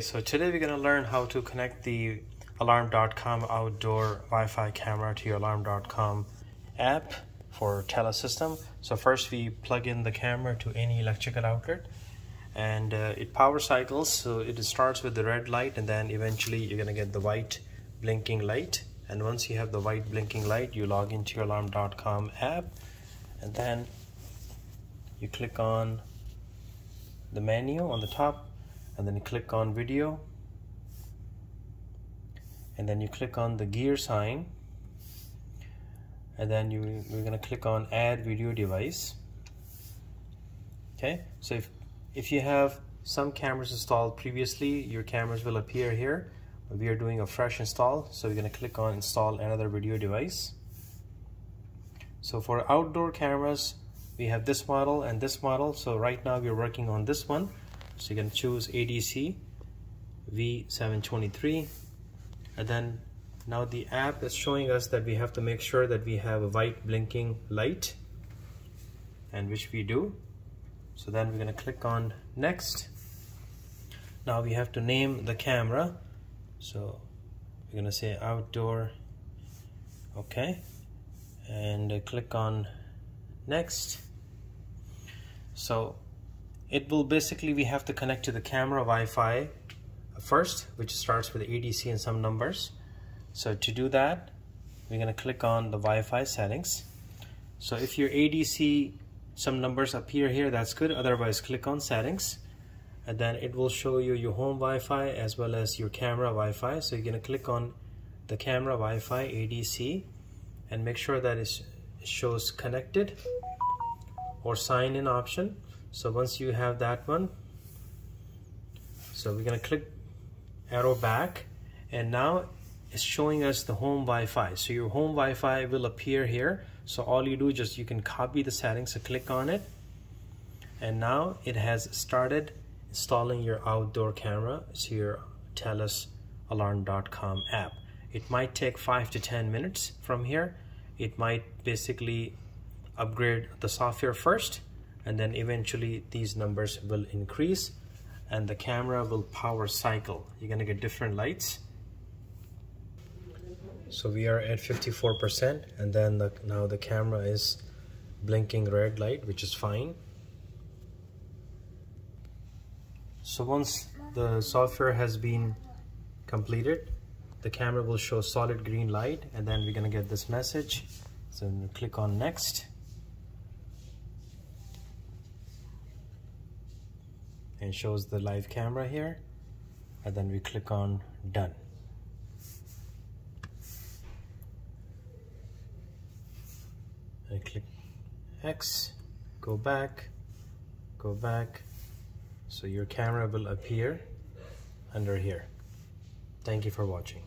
So today we're going to learn how to connect the alarm.com outdoor Wi-Fi camera to your alarm.com app for TELUS system. So first we plug in the camera to any electrical outlet and uh, it power cycles so it starts with the red light and then eventually you're going to get the white blinking light and once you have the white blinking light you log into your alarm.com app and then you click on the menu on the top and then click on video and then you click on the gear sign and then you, we're to click on add video device. Okay so if if you have some cameras installed previously your cameras will appear here we are doing a fresh install so we're to click on install another video device. So for outdoor cameras we have this model and this model so right now we're working on this one so you can choose ADC V723 and then now the app is showing us that we have to make sure that we have a white blinking light and which we do. So then we're going to click on next. Now we have to name the camera. So we're going to say outdoor okay and click on next. So it will basically we have to connect to the camera Wi-Fi first which starts with ADC and some numbers. So to do that we're going to click on the Wi-Fi settings. So if your ADC some numbers appear here that's good. Otherwise click on settings. And then it will show you your home Wi-Fi as well as your camera Wi-Fi. So you're going to click on the camera Wi-Fi ADC and make sure that it shows connected or sign in option so once you have that one so we're going to click arrow back and now it's showing us the home Wi-Fi. So your home Wi-Fi will appear here. So all you do just you can copy the settings so click on it. And now it has started installing your outdoor camera to your TELUS alarm.com app. It might take five to ten minutes from here. It might basically upgrade the software first and then eventually these numbers will increase and the camera will power cycle. You're gonna get different lights. So we are at 54% and then the, now the camera is blinking red light which is fine. So once the software has been completed the camera will show solid green light and then we're gonna get this message. So click on next and shows the live camera here. And then we click on done. And click X go back go back. So your camera will appear under here. Thank you for watching